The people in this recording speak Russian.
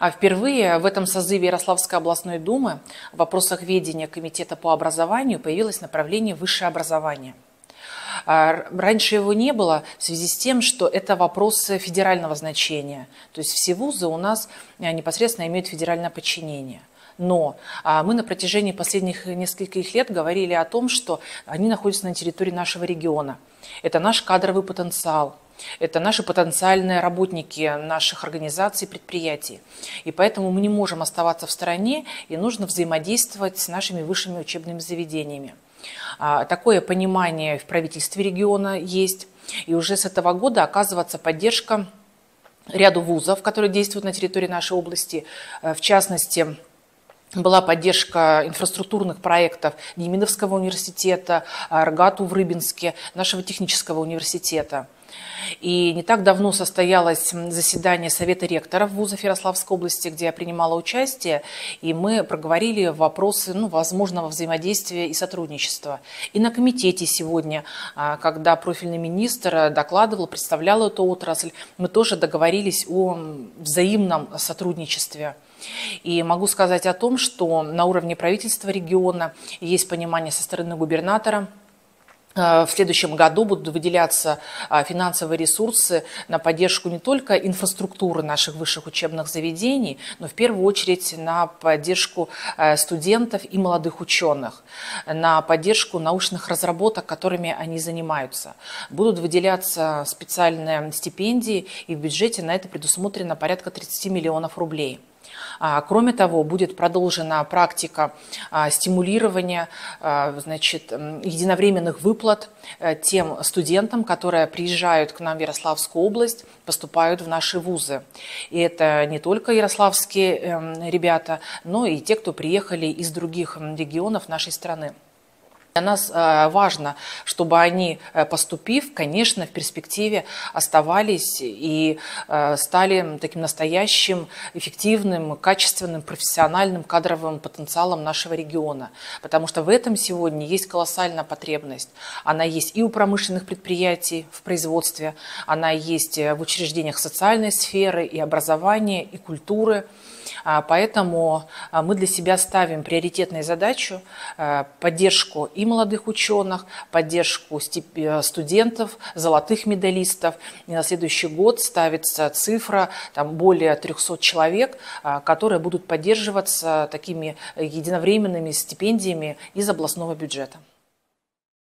А впервые в этом созыве Ярославской областной думы в вопросах ведения Комитета по образованию появилось направление высшее образование. А раньше его не было в связи с тем, что это вопросы федерального значения. То есть все вузы у нас э, непосредственно имеют федеральное подчинение. Но а, мы на протяжении последних нескольких лет говорили о том, что они находятся на территории нашего региона. Это наш кадровый потенциал. Это наши потенциальные работники наших организаций, предприятий. И поэтому мы не можем оставаться в стороне, и нужно взаимодействовать с нашими высшими учебными заведениями. А, такое понимание в правительстве региона есть. И уже с этого года оказывается поддержка ряду вузов, которые действуют на территории нашей области. Э, в частности, была поддержка инфраструктурных проектов Демидовского университета, РГАТУ в Рыбинске, нашего технического университета. И не так давно состоялось заседание Совета ректоров вузов Ярославской области, где я принимала участие, и мы проговорили вопросы ну, возможного взаимодействия и сотрудничества. И на комитете сегодня, а, когда профильный министр докладывал, представлял эту отрасль, мы тоже договорились о взаимном сотрудничестве. И могу сказать о том, что на уровне правительства региона есть понимание со стороны губернатора, э, в следующем году будут выделяться э, финансовые ресурсы на поддержку не только инфраструктуры наших высших учебных заведений, но в первую очередь на поддержку э, студентов и молодых ученых, на поддержку научных разработок, которыми они занимаются. Будут выделяться специальные стипендии, и в бюджете на это предусмотрено порядка 30 миллионов рублей. А, кроме того, будет продолжена практика а, стимулирования а, значит, единовременных выплат э, тем студентам, которые приезжают к нам в Ярославскую область, поступают в наши вузы. И это не только ярославские эм, ребята, но и те, кто приехали из других регионов нашей страны. Для нас э, важно, чтобы они, э, поступив, конечно, в перспективе оставались и э, стали таким настоящим, эффективным, качественным, профессиональным кадровым потенциалом нашего региона. Потому что в этом сегодня есть колоссальная потребность. Она есть и у промышленных предприятий в производстве, она есть в учреждениях социальной сферы, и образования, и культуры. А, поэтому а, мы для себя ставим приоритетной задачу а, поддержку и молодых ученых, поддержку э, студентов, золотых медалистов. И на следующий год ставится цифра там, более 300 человек, которые будут поддерживаться такими единовременными стипендиями из областного бюджета.